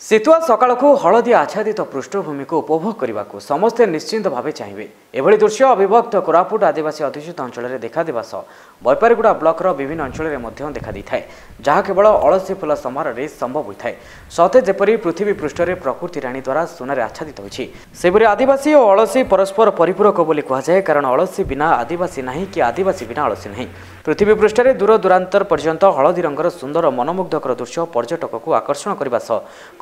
ଶୀତୁଆ ସକାଳକୁ ହଳଦିଆ ଆଚ୍ଛାଦିତ ପୃଷ୍ଠଭୂମିକୁ ଉପଭୋଗ କରିବାକୁ ସମସ୍ତେ ନିଶ୍ଚିନ୍ତ ଭାବେ ଚାହିଁବେ। ଏଭଳି ଦୃଶ୍ୟ ଅବିଭକ୍ତ କୋରାପୁଟ ଆଦିବାସୀ ଅଧିଷ୍ଠିତ ଅଞ୍ଚଳରେ ଦେଖାଦେବା ସହ ବୈପାରିଗୁଡ଼ା ବ୍ଲକର ବିଭିନ୍ନ ଅଞ୍ଚଳରେ ମଧ୍ୟ ଦେଖାଦେଇଥାଏ ଯାହା କେବଳ ଅଳସୀ ଫୁଲ ସମାରୋହରେ ସମ୍ଭବ ହୋଇଥାଏ। ସତେ ଯେପରି ପୃଥିବୀ ପୃଷ୍ଠରେ ପ୍ରକୃତି ରାଣୀ ଦ୍ୱାରା ସୁନାରେ ଆଚ୍ଛାଦିତ ହୋଇଛି। ସେପରି ଆଦିବାସୀ ଓ ଅଳସୀ ପରସ୍ପର ପରିପୂରକ ବୋଲି କୁହାଯାଏ କାରଣ ଅଳସୀ ବିନା ଆଦିବାସୀ ନାହିଁ କି ଆଦିବାସୀ ବିନା ଅଳସୀ ନାହିଁ। ପୃଥିବୀ ପୃଷ୍ଠରେ ଦୂର ଦୂରାନ୍ତର ପର୍ଯ୍ୟନ୍ତ ହଳଦୀ ରଙ୍ଗର ସୁନ୍ଦର ମନମୁଗ୍ଧକର ଦୃଶ୍ୟ ପର୍ଯ୍ୟଟକକୁ ଆକର୍ଷଣ କରିବା ସହ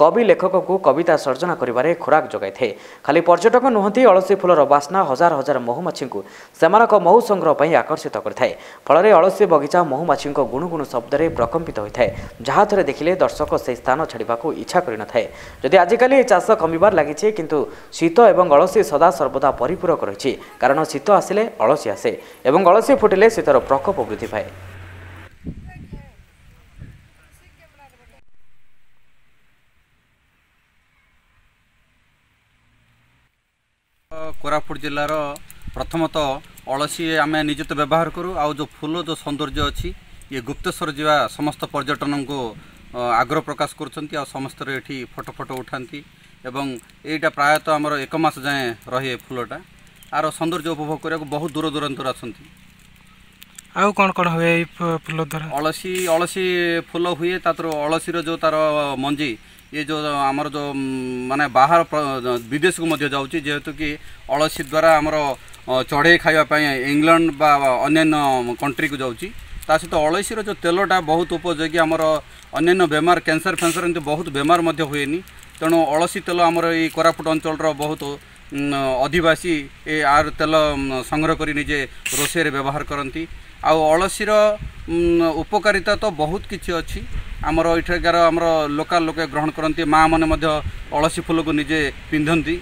କବି ଲେଖକକୁ କବିତା ସର୍ଜନା କରିବାରେ ଖୋରାକ ଯୋଗାଇଥାଏ ଖାଲି ପର୍ଯ୍ୟଟକ ନୁହନ୍ତି ଅଳସୀ ଫୁଲର ବାସ୍ନା ହଜାର ହଜାର ମହୁମାଛିଙ୍କୁ ସେମାନଙ୍କ ମହୁ ସଂଗ୍ରହ ପାଇଁ ଆକର୍ଷିତ କରିଥାଏ। ଫଳରେ ଅଳସୀ ବଗିଚା ମହୁମାଛିଙ୍କ ଗୁଣୁଗୁଣୁ ଶବ୍ଦରେ ପ୍ରକମ୍ପିତ ହୋଇଥାଏ। ଯାହା ଥରେ ଦେଖିଲେ ଦର୍ଶକ ସେହି ସ୍ଥାନ ଛାଡ଼ିବାକୁ ଇଚ୍ଛା କରିନଥାଏ। ଯଦି ଆଜିକାଲି ଏହି ଚାଷ କମିବାର ଲାଗିଛି କିନ୍ତୁ ଶୀତ ଏବଂ ଅଳସୀ ସଦା ସର୍ବଦା ପରିପୂରକ ରହିଛି। କାରଣ ଶୀତ ଆସିଲେ ଅଳସୀ ଆସେ ଏବଂ ଅଳସୀ ଫୁଟିଲେ ଶୀତର ପ୍ରକୋପ ବୃଦ୍ଧି ପାଏ। କୋରାପୁଟ ଜିଲ୍ଲାର ପ୍ରଥମତଃ ଅଳସୀ ଆମେ ନିଜେ ତ ବ୍ୟବହାର କରୁ। ଆଉ ଯେଉଁ ଫୁଲ ଯେଉଁ ସୌନ୍ଦର୍ଯ୍ୟ ଅଛି ଇଏ ଗୁପ୍ତେଶ୍ୱର ଯିବା ସମସ୍ତ ପର୍ଯ୍ୟଟନଙ୍କୁ ଅ, ଆଗ୍ରହ ପ୍ରକାଶ କରୁଛନ୍ତି। ଆଉ ସମସ୍ତେ ଏଠି ଫଟୋ ଫଟୋ ଉଠାନ୍ତି। ଏବଂ ଏଇଟା ପ୍ରାୟତଃ ଆମର ଏକ ମାସ ଯାଏଁ ରହେ ଏ ଫୁଲଟା। ଆର ସୌନ୍ଦର୍ଯ୍ୟ ଉପଭୋଗ କରିବାକୁ ବହୁତ ଦୂର ଦୂରାନ୍ତରୁ ଆସନ୍ତି। ଆଉ କ'ଣ କ'ଣ ହୁଏ ଏଇ ଫ- ଫୁଲ ଦ୍ୱାରା? ଅଳସୀ ଅଳସୀ ଫୁଲ ହୁଏ। ତାଥିରୁ ଅଳସୀର ଯେଉଁ ତାର ମଞ୍ଜି ଇଏ ଯେଉଁ ଆମର ଯେଉଁ ମାନେ ବାହାର ପ୍ର- ବିଦେଶକୁ ମଧ୍ୟ ଯାଉଛି ଯେହେତୁ କି ଅଳସୀ ଦ୍ୱାରା ଆମର ଅ, ଚଢ଼େଇ ଖାଇବା ପାଇଁ ଇଂଲଣ୍ଡ ବା ଅନ୍ୟାନ୍ୟ କଣ୍ଟ୍ରିକୁ ଯାଉଛି ତା ସହିତ ଅଳସୀର ଯେଉଁ ତେଲଟା ବହୁତ ଉପଯୋଗୀ ଆମର ଅନ୍ୟାନ୍ୟ ବେମାର କ୍ୟାନ୍ସର ଫ୍ୟାନ୍ସର ଏମିତି ବହୁତ ବେମାର ମଧ୍ୟ ହୁଏନି ତେଣୁ ଅଳସୀ ତେଲ ଆମର ଏଇ କୋରାପୁଟ ଅଞ୍ଚଳର ବହୁତ ଉଁ, ଅଧିବାସୀ ଏ ଆର ତେଲ ଉଁ, ସଂଗ୍ରହ କରି ନିଜେ ରୋଷେଇରେ ବ୍ୟବହାର କରନ୍ତି ଆଉ ଅଳସୀର ଉଁ, ଉପକାରିତା ତ ବହୁତ କିଛି ଅଛି ଆମର ଏଠାକାର ଆମର ଲୋକାଲ ଲୋକେ ଗ୍ରହଣ କରନ୍ତି। ମାଆ ମାନେ ମଧ୍ୟ ଅଳସୀ ଫୁଲକୁ ନିଜେ ପିନ୍ଧନ୍ତି।